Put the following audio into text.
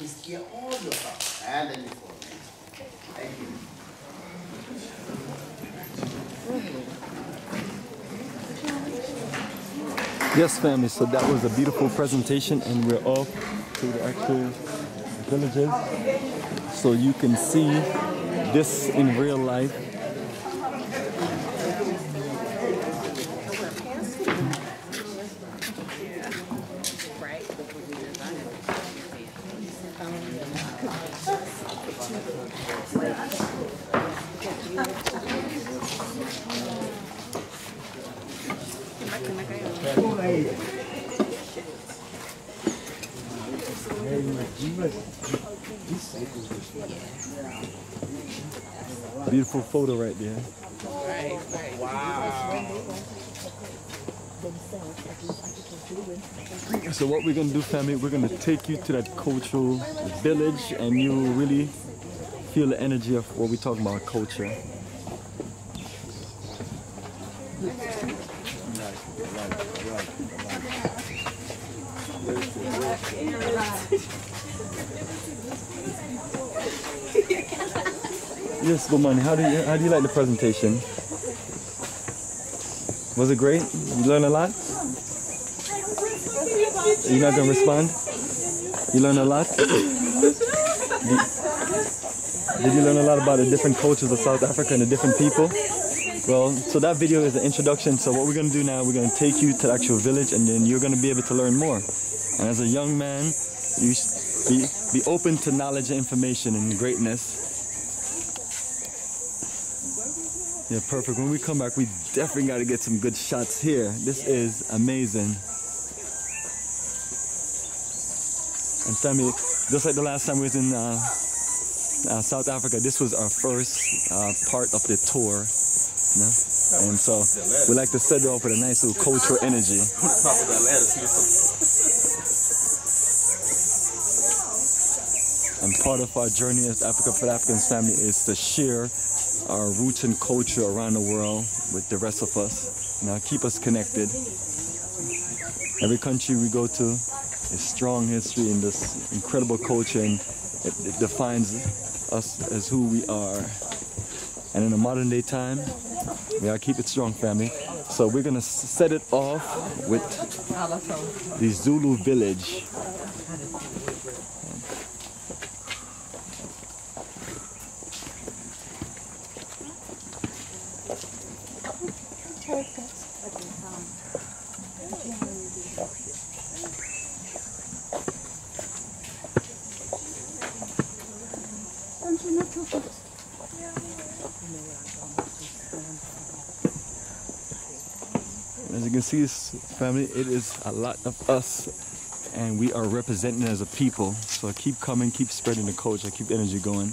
He's here all time. And then before me. Thank you. Yes, family. So that was a beautiful presentation, and we're off to the actual villages, so you can see this in real life. Beautiful photo right there. So what we're gonna do, family, we're gonna take you to that cultural village, and you really feel the energy of what we're talking about, culture. Yes, Bomani, how do you how do you like the presentation? Was it great? You learned a lot? You're not gonna respond? You learned a lot? Did, you learn a lot about the different cultures of South Africa and the different people? Well, so that video is an introduction. So what we're gonna do now, we're gonna take you to the actual village and then you're gonna be able to learn more. And as a young man, you be, be open to knowledge and information and greatness. Yeah, perfect. When we come back, we definitely got to get some good shots here. This is amazing. And family, just like the last time we was in uh, uh, South Africa, this was our first uh, part of the tour. And so we like to set it off with a nice little cultural energy. And part of our journey as Africa for the Africans family is to share our roots and culture around the world with the rest of us. Now keep us connected. Every country we go to is strong history and this incredible culture and it, it defines us as who we are. And in a modern day time, we gotta keep it strong, family. So we're gonna set it off with the Zulu village. As you can see, this family, it is a lot of us, and we are representing as a people. So keep coming, keep spreading the culture, keep energy going.